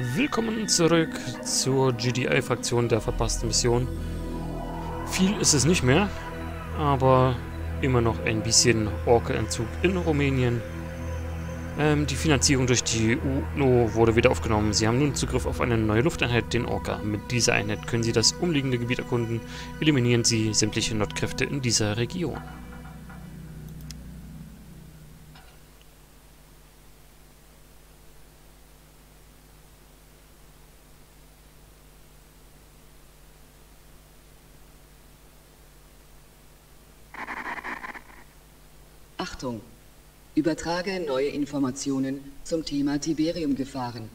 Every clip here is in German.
Willkommen zurück zur GDI-Fraktion der verpassten Mission. Viel ist es nicht mehr, aber immer noch ein bisschen Orke-Entzug in Rumänien. Ähm, die Finanzierung durch die UNO wurde wieder aufgenommen. Sie haben nun Zugriff auf eine neue Lufteinheit, den Orca. Mit dieser Einheit können Sie das umliegende Gebiet erkunden. Eliminieren Sie sämtliche Nordkräfte in dieser Region. Übertrage neue Informationen zum Thema Tiberium-Gefahren.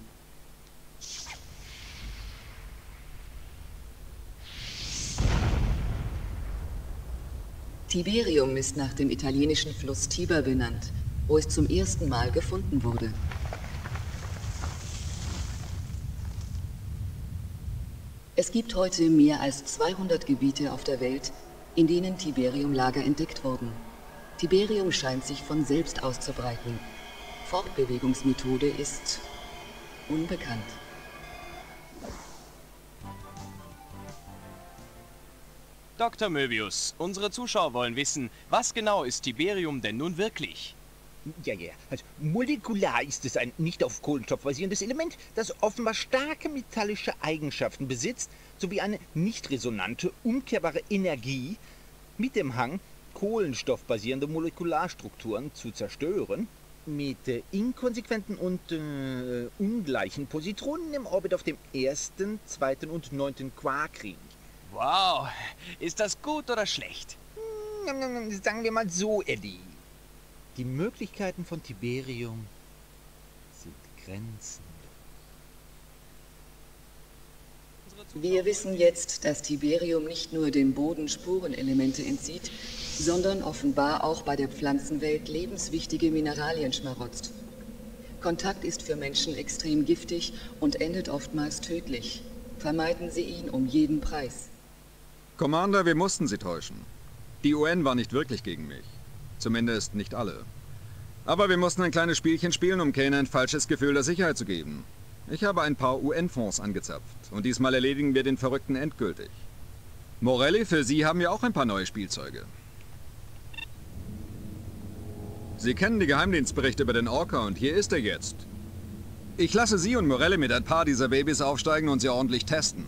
Tiberium ist nach dem italienischen Fluss Tiber benannt, wo es zum ersten Mal gefunden wurde. Es gibt heute mehr als 200 Gebiete auf der Welt, in denen Tiberiumlager entdeckt wurden. Tiberium scheint sich von selbst auszubreiten. Fortbewegungsmethode ist unbekannt. Dr. Möbius, unsere Zuschauer wollen wissen, was genau ist Tiberium denn nun wirklich? Ja, ja. Also molekular ist es ein nicht auf Kohlenstoff basierendes Element, das offenbar starke metallische Eigenschaften besitzt, sowie eine nicht resonante, umkehrbare Energie mit dem Hang, kohlenstoffbasierende Molekularstrukturen zu zerstören, mit äh, inkonsequenten und äh, ungleichen Positronen im Orbit auf dem ersten, zweiten und neunten Quarkring. Wow, ist das gut oder schlecht? Hm, sagen wir mal so, Eddie. Die Möglichkeiten von Tiberium sind grenzenlos. Wir wissen jetzt, dass Tiberium nicht nur dem Boden Spurenelemente entzieht, sondern offenbar auch bei der Pflanzenwelt lebenswichtige Mineralien schmarotzt. Kontakt ist für Menschen extrem giftig und endet oftmals tödlich. Vermeiden Sie ihn um jeden Preis. Commander, wir mussten Sie täuschen. Die UN war nicht wirklich gegen mich. Zumindest nicht alle. Aber wir mussten ein kleines Spielchen spielen, um Kane ein falsches Gefühl der Sicherheit zu geben. Ich habe ein paar UN-Fonds angezapft und diesmal erledigen wir den Verrückten endgültig. Morelli, für Sie haben wir auch ein paar neue Spielzeuge. Sie kennen die Geheimdienstberichte über den Orca und hier ist er jetzt. Ich lasse Sie und Morelli mit ein paar dieser Babys aufsteigen und sie ordentlich testen.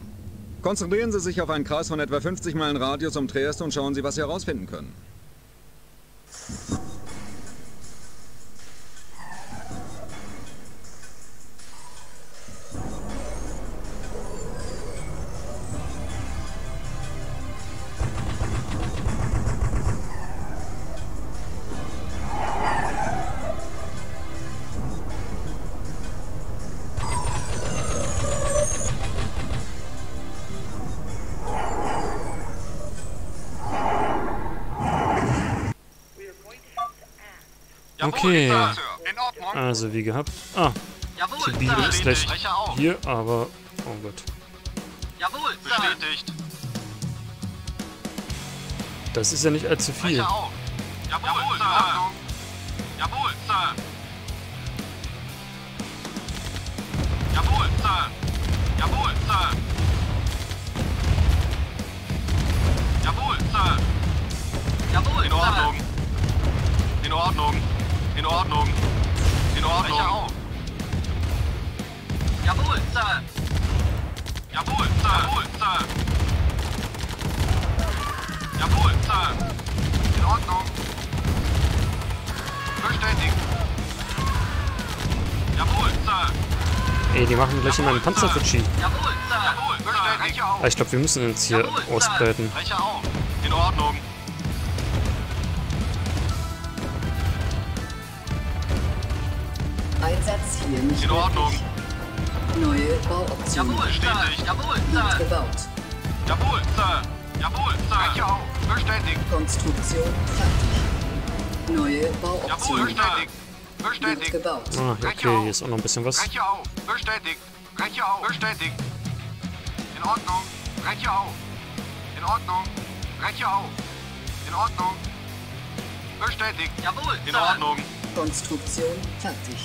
Konzentrieren Sie sich auf einen Kreis von etwa 50 Meilen Radius um Trieste und schauen Sie, was Sie herausfinden können. Okay. Also wie gehabt. Ah. Die Bibel ist gleich hier, aber... Oh Gott. Jawohl, bestätigt. Das ist ja nicht allzu viel. Jawohl, Sir. Jawohl, Sir. Jawohl, Sir. Jawohl, Sir. Jawohl, Sir. Jawohl, In Ordnung. In Ordnung. In Ordnung. In Ordnung. auf. Jawohl, Sir. Jawohl, Sir. Jawohl, Sir. Jawohl, Sir. In Ordnung. Bestätigt. Jawohl, Sir. Ey, die machen gleich in meinen Panzer. Jawohl, Sir. Jawohl, bestätigt. Ah, ich glaube, wir müssen uns hier Jawohl, Sir. ausbreiten. In Ordnung. Hier nicht In Ordnung. Neue Bauoptionen. Jawohl, bestätigt. Jawohl, Sir. gebaut. Jawohl, Sir. Jawohl, Sir. Brecher auf. Bestätigt. Konstruktion fertig. Neue Jawohl, Bauoptionen. bestätigt. Wird Bestätigt. gebaut. Ah, okay, hier ist auch noch ein bisschen was. Breche auf. Bestätigt. Breche auf. Bestätigt. In Ordnung. Breche auf. In Ordnung. Breche auf. In Ordnung. Bestätigt. Jawohl. In Ordnung. Konstruktion fertig.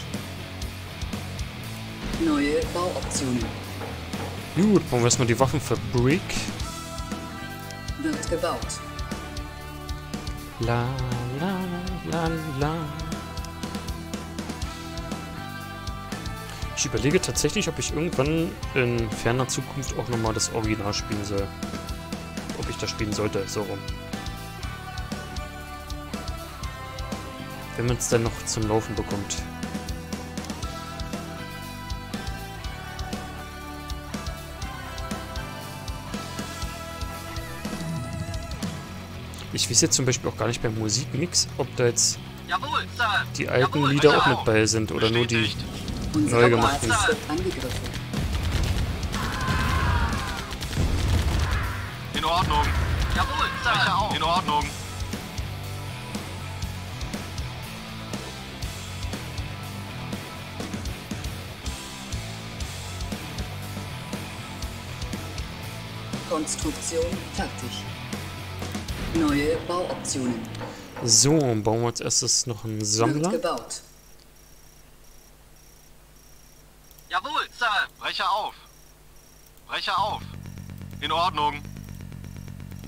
Neue Bauoptionen. Gut, bauen wir erstmal die Waffenfabrik. Wird gebaut. La, la, la, la. Ich überlege tatsächlich, ob ich irgendwann in ferner Zukunft auch nochmal das Original spielen soll. Ob ich das spielen sollte, so rum. Wenn man es dann noch zum Laufen bekommt. Ich weiß jetzt zum Beispiel auch gar nicht beim Musikmix, ob da jetzt Jawohl, die alten Jawohl, Lieder auch Major. mit bei sind oder nur die. Neu gemachten. In Ordnung. Jawohl, Sir. Auf. In Ordnung. Konstruktion fertig. Neue Bauoptionen. So, bauen wir als erstes noch einen Wird Sammler. gebaut. Jawohl, Sir. Brecher auf. Brecher auf. In Ordnung.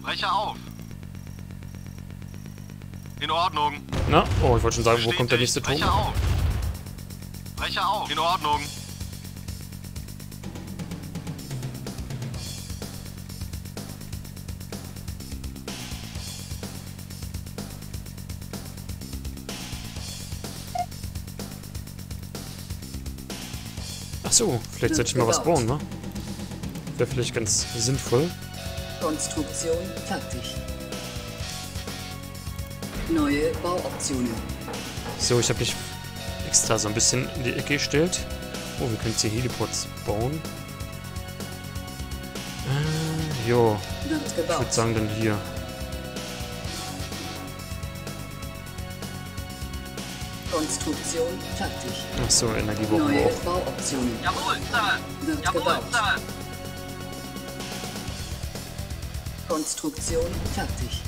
Brecher auf. In Ordnung. Na, oh, ich wollte schon sagen, wo Bestätigt. kommt der nächste Turm? Brecher auf. Brecher auf. In Ordnung. Ach so, vielleicht sollte ich mal was bauen, ne? Wäre vielleicht ganz sinnvoll. Konstruktion fertig. Neue Bauoptionen. So, ich habe mich extra so ein bisschen in die Ecke gestellt. Oh, wir können jetzt hier Helipods bauen. Äh, jo, ich würde sagen dann hier. Konstruktion fertig. Ach so, Energie brauchen wir Neue auch. Bauoptionen. Jawohl, Sir. Wird Jawohl, gebaut. Sir. Konstruktion fertig.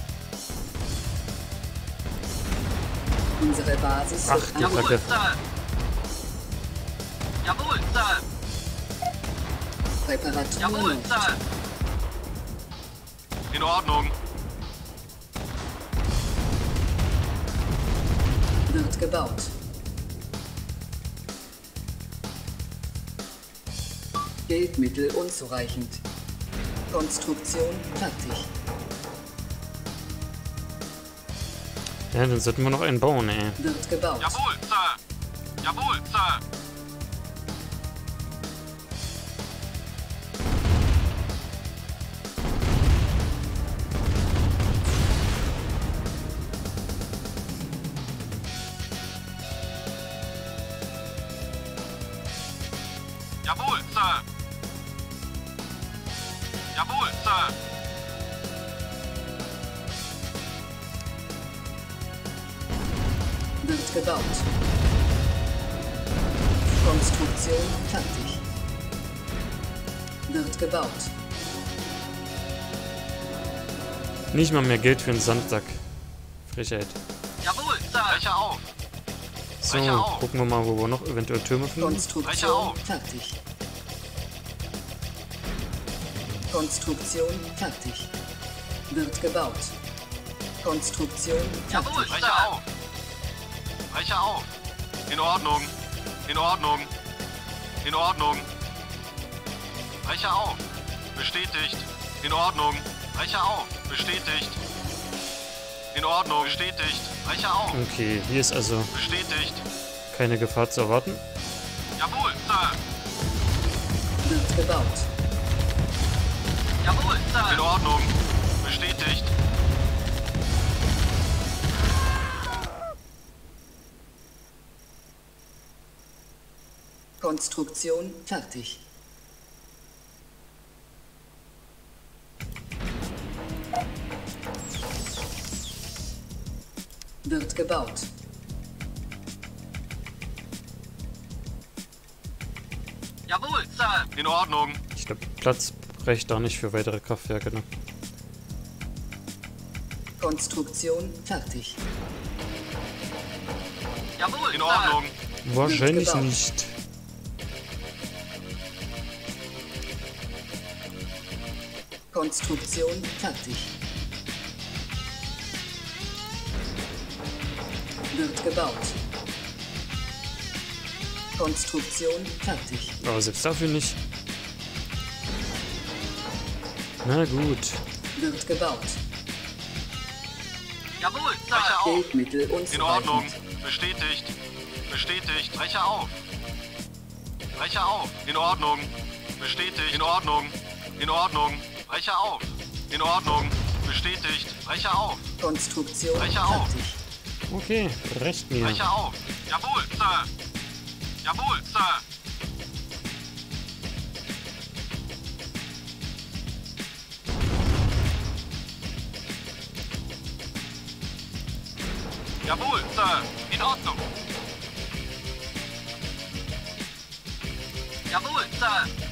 Unsere Basis Ach, wird die Jawohl, Kacke. Sir. Jawohl, Sir. Reparatur Jawohl. Sir. In Ordnung. Wird gebaut. Geldmittel unzureichend. Konstruktion fertig. Ja, dann sollten wir noch einen bauen, ey. Wird gebaut. Jawohl, Sir. Jawohl, Sir. Nicht mal mehr Geld für einen Sandsack. Frechheit. Jawohl. Brecher auf. So, Brecher auf. gucken wir mal, wo wir noch eventuell Türme finden. Konstruktion fertig. Konstruktion fertig. Wird gebaut. Konstruktion Jawohl, fertig. Brecher auf. Brecher auf. In Ordnung. In Ordnung. In Ordnung. Brecher auf. Bestätigt. In Ordnung. Brecher auf. Bestätigt. In Ordnung. Bestätigt. Brecher auf. Okay, hier ist also Bestätigt. keine Gefahr zu erwarten. Jawohl, Sir. Wird gebaut. Jawohl, Sir. In Ordnung. Bestätigt. Konstruktion fertig. wird gebaut. Jawohl, Sir. In Ordnung. Ich glaube, Platz reicht da nicht für weitere Kraftwerke, ne? Konstruktion fertig. Jawohl, in Ordnung. Wahrscheinlich nicht. Konstruktion fertig. Gebaut. Konstruktion fertig. Aber selbst dafür nicht. Na gut. Wird gebaut. Jawohl, breche auf. Geldmittel In Ordnung. Bestätigt. Bestätigt. Breche auf. Breche auf. In Ordnung. Bestätigt. In Ordnung. In Ordnung. Breche auf. In Ordnung. Bestätigt. Breche auf. Konstruktion Breche auf. Okay, recht mir. Auf. Jawohl, Sir. Jawohl, Sir. Jawohl, Sir. In Ordnung. Jawohl, Sir.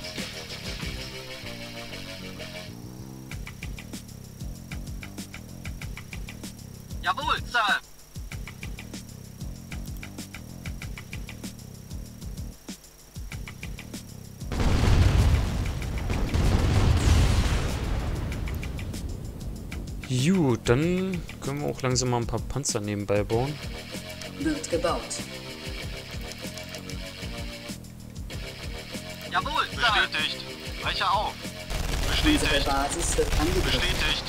Gut, dann können wir auch langsam mal ein paar Panzer nebenbei bauen. Wird gebaut. Jawohl, bestätigt. Breche auf. Bestätigt. Basis wird. Bestätigt.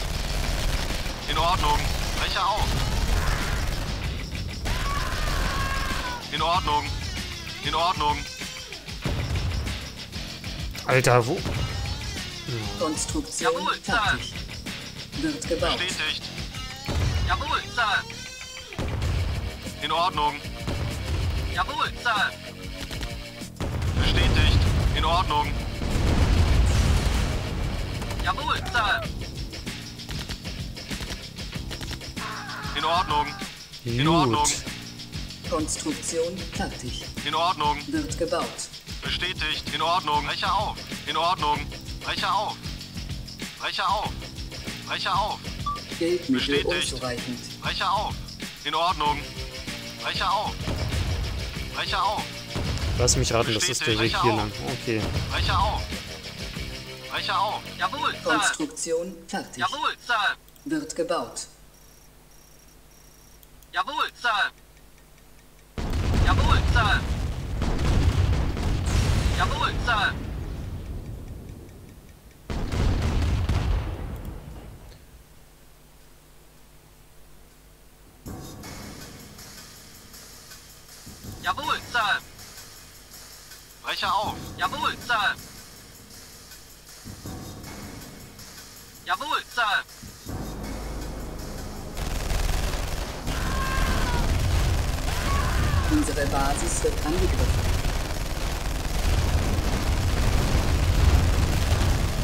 In Ordnung. Breche auf. In Ordnung. In Ordnung. Alter, wo? Konstruktion Jawohl, Sir. fertig. Wird gebaut. Bestätigt. Jawohl, Sir. In Ordnung. Jawohl, Sir. Bestätigt. In Ordnung. Jawohl, Sir. In Ordnung. In Ordnung. Gut. Konstruktion fertig. In Ordnung. Wird gebaut. Bestätigt. In Ordnung. Breche auf. In Ordnung. Breche auf. Breche auf. Breche auf. Geldmittel Bestätigt. unzureichend. Breche auf. In Ordnung. Breche auf. Breche auf. Lass mich raten, das ist der Weg hier lang. Okay. Breche auf. Breche auf. Jawohl, Sir. Konstruktion fertig. Jawohl, Sir. Wird gebaut. Jawohl, Sir. Jawohl, Sir. Jawohl, Sir. Sir. Breche auf. Jawohl, Sir. Jawohl, Sir. Unsere Basis wird angegriffen.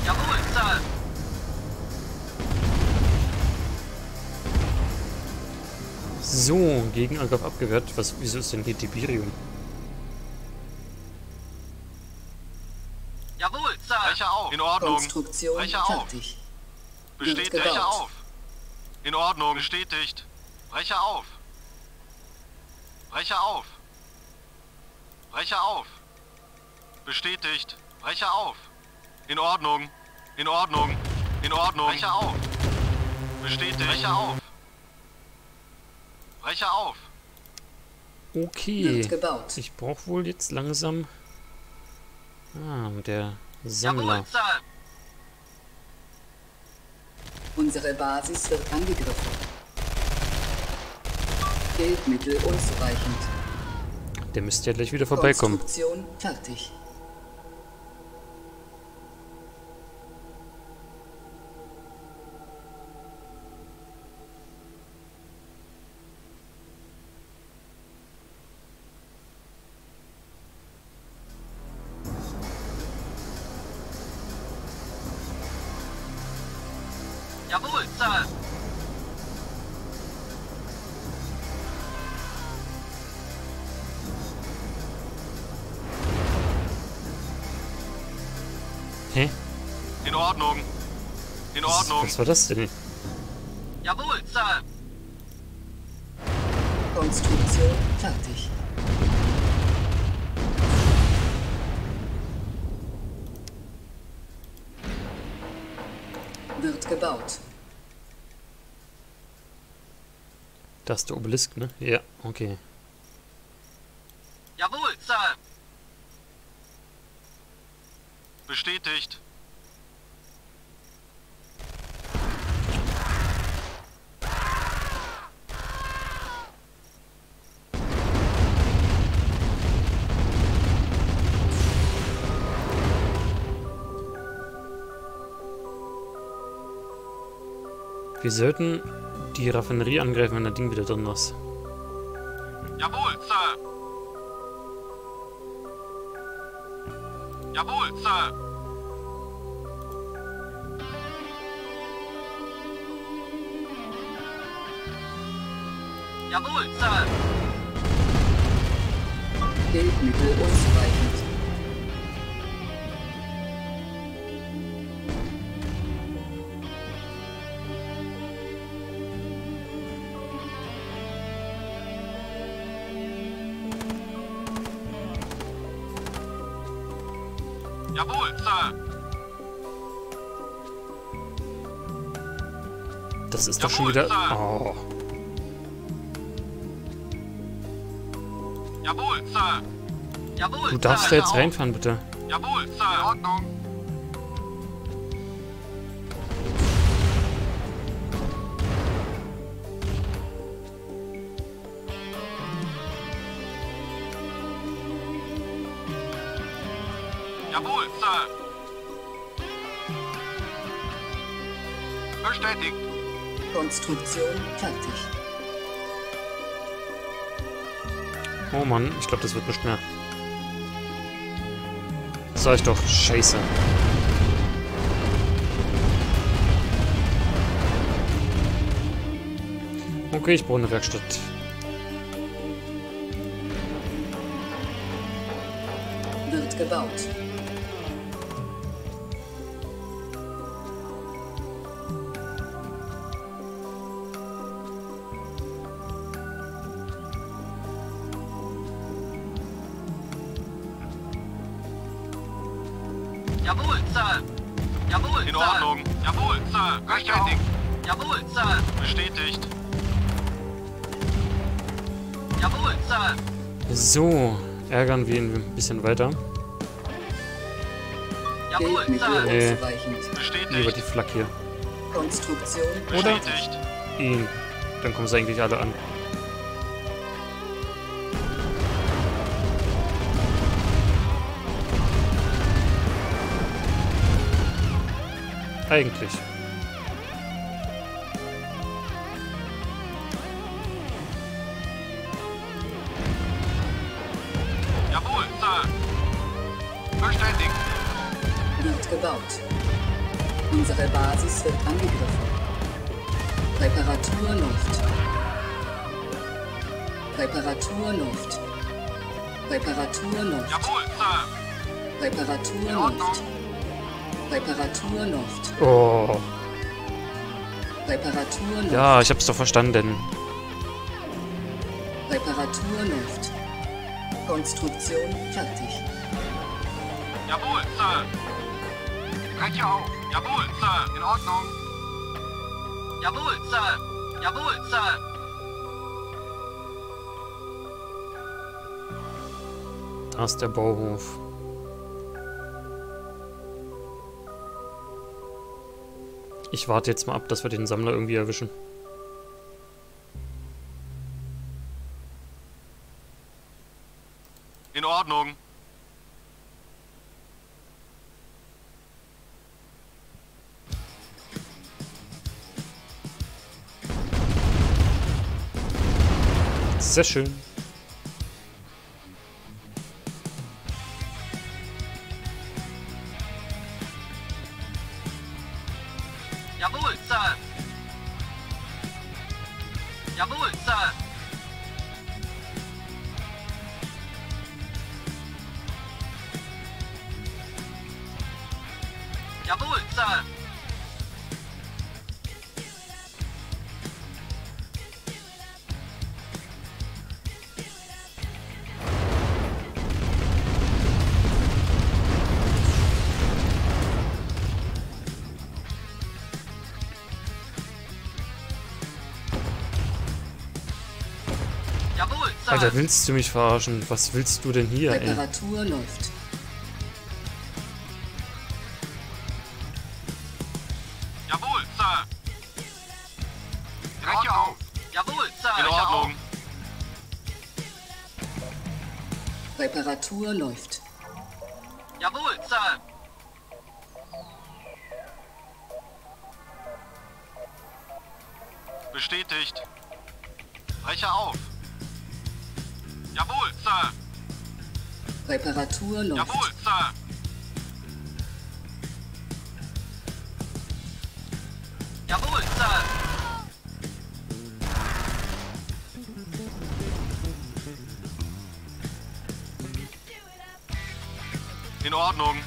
Jawohl, Sir. So, Gegenangriff abgewehrt. Was, wieso ist denn hier Tiberium? Auf. In Ordnung. Konstruktion Breche auf. fertig. Wird Bestätigt. Breche gebaut. auf. In Ordnung. Bestätigt. Breche auf. Breche auf. Breche auf. Bestätigt. Breche auf. In Ordnung. In Ordnung. In Ordnung. Breche auf. Bestätigt. Breche auf. Breche auf. Okay. Wird gebaut. Ich brauche wohl jetzt langsam... Ah, der Sammler. Unsere Basis wird angegriffen. Geldmittel unzureichend. Der müsste ja gleich wieder vorbeikommen. Konstruktion fertig. Was war das denn? Jawohl, Sir. Konstruktion fertig. Wird gebaut. Das ist der Obelisk, ne? Ja, okay. Jawohl, Sir. Bestätigt. Wir sollten die Raffinerie angreifen, wenn das Ding wieder drin ist. Jawohl, Sir. Jawohl, Sir. Jawohl, Sir. Bildmittel unzureichend. Schon Jawohl, wieder... Sir. Oh. Jawohl, Sir. Jawohl, Du darfst da jetzt reinfahren, bitte. Jawohl, Sir. In Ordnung. Jawohl, Sir. Bestätigt. Konstruktion fertig. Oh Mann, ich glaube, das wird nicht mehr. Sag ich doch, scheiße. Okay, ich brauche eine Werkstatt. Wird gebaut. Jawohl, Sir. Bestätigt. Jawohl, Sir. Bestätigt. Jawohl, Sir. So, ärgern wir ihn ein bisschen weiter. Jawohl, Sir. Nee. Lieber Bestätigt. die Flak hier. Konstruktion Oder? Bestätigt. Ihn. Dann kommen sie eigentlich alle an. Eigentlich. Jawohl, Sir. Bestätigt. wird gebaut. Unsere Basis wird angegriffen. Reparatur läuft. Reparatur läuft. Reparatur läuft. Jawohl, Sir. Reparatur In Ordnung. läuft. Reparatur läuft. Oh. Reparatur läuft. Ja, ich hab's doch verstanden. Reparatur läuft. Konstruktion fertig. Jawohl, Sir. Breche auf. Jawohl, Sir. In Ordnung. Jawohl, Sir. Jawohl, Sir. Da ist der Bauhof. Ich warte jetzt mal ab, dass wir den Sammler irgendwie erwischen. In Ordnung. Sehr schön. Alter, willst du mich verarschen? Was willst du denn hier, ey? Reparatur läuft. Jawohl, Sir. Breche auf. Jawohl, In Sir. Ordnung. Reparatur läuft. Reparatur läuft. Jawohl, Sir. Jawohl, Sir. In Ordnung.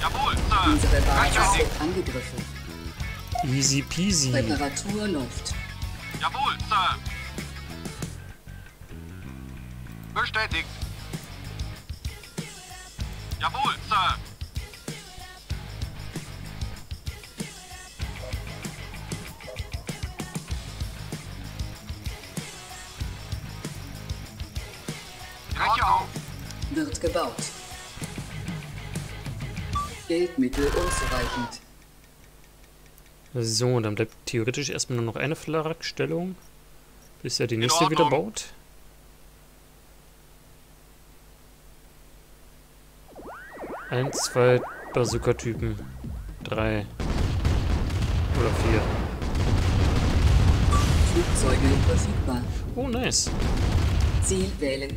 Jawohl, Sir. Unsere Basis wird angegriffen. Easy peasy. Reparatur läuft. Jawohl, Sir. Bestätigt. Jawohl, Sir. Breche auf. Wird gebaut. Geldmittel unzureichend. So, dann bleibt theoretisch erstmal nur noch eine Flakstellung, bis er die nächste wieder Ordnung. baut. Eins, zwei Bazooka-Typen. Drei. Oder vier. Flugzeuge verfügbar. Oh, nice. Ziel wählen.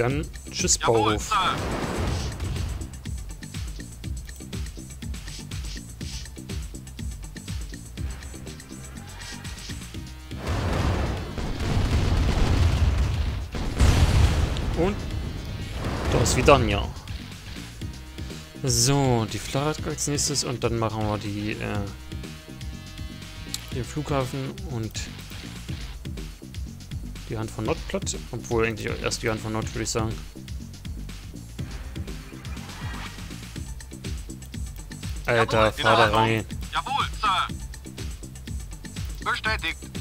Dann tschüss, Bauhof. Und das wieder ja. So, die Flak als nächstes und dann machen wir die, äh, den Flughafen und die Hand von Nord platt. Obwohl eigentlich erst die Hand von Nord, würde ich sagen. Alter, Jawohl, fahr da rein. Jawohl, Sir. Bestätigt.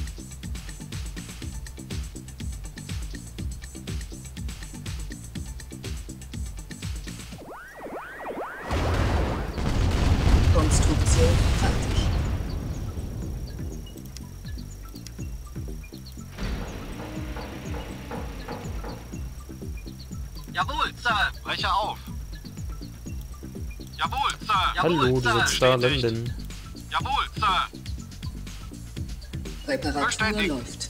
Hallo, du sollst da landen. Jawohl, Sir. Reparatur läuft.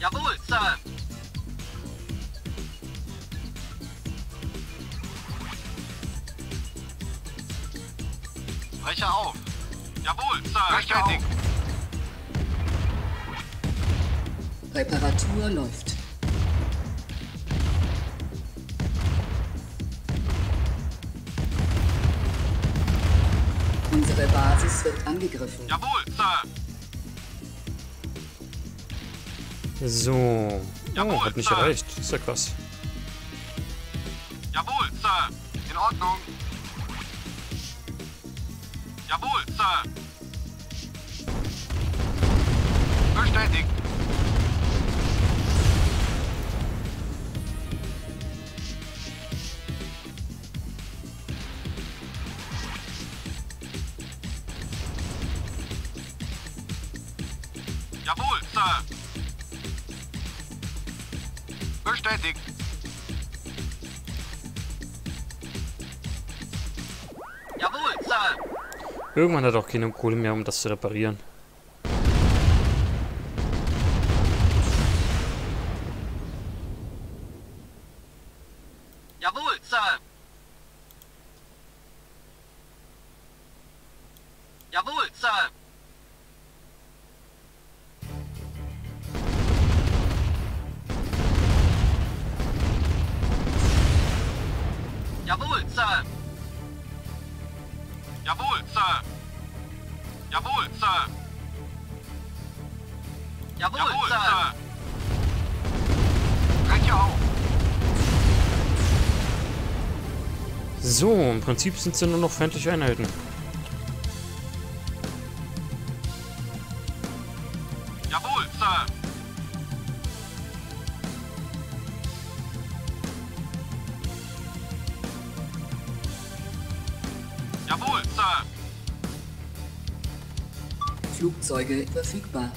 Jawohl, Sir. Breche auf. Jawohl, Sir. Breche auf. Bestätigt. Reparatur läuft. Unsere Basis wird angegriffen. Jawohl, Sir. So. Oh, Jawohl, hat nicht Sir. gereicht. Ist ja krass. Jawohl, Sir. In Ordnung. Irgendwann hat er auch keine Kohle mehr, um das zu reparieren. Prinzip sind es ja nur noch feindliche Einheiten. Jawohl, Sir. Jawohl, Sir. Flugzeuge verfügbar.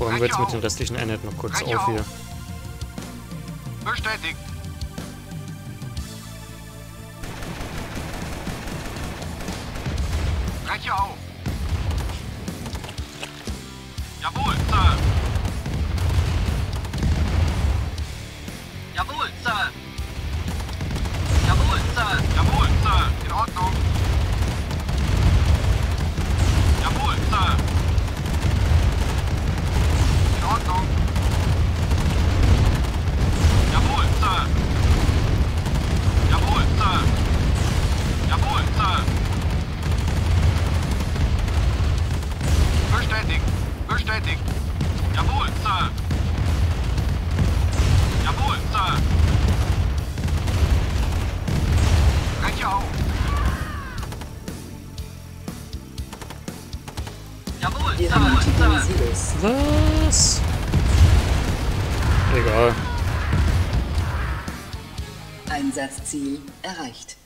Räumen wir jetzt mit den restlichen Einheiten noch kurz auf hier. Bestätigt. Breche auf. Egal. Einsatzziel erreicht.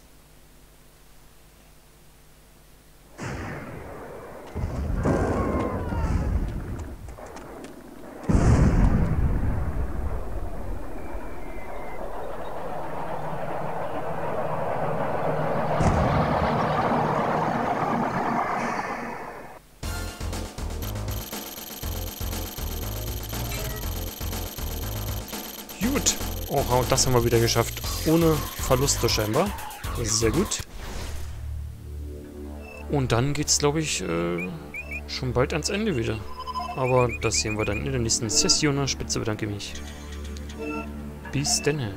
Das haben wir wieder geschafft. Ohne Verluste scheinbar. Das ist sehr gut. Und dann geht's, glaube ich, äh, schon bald ans Ende wieder. Aber das sehen wir dann in der nächsten Session. Spitze bedanke mich. Bis denn.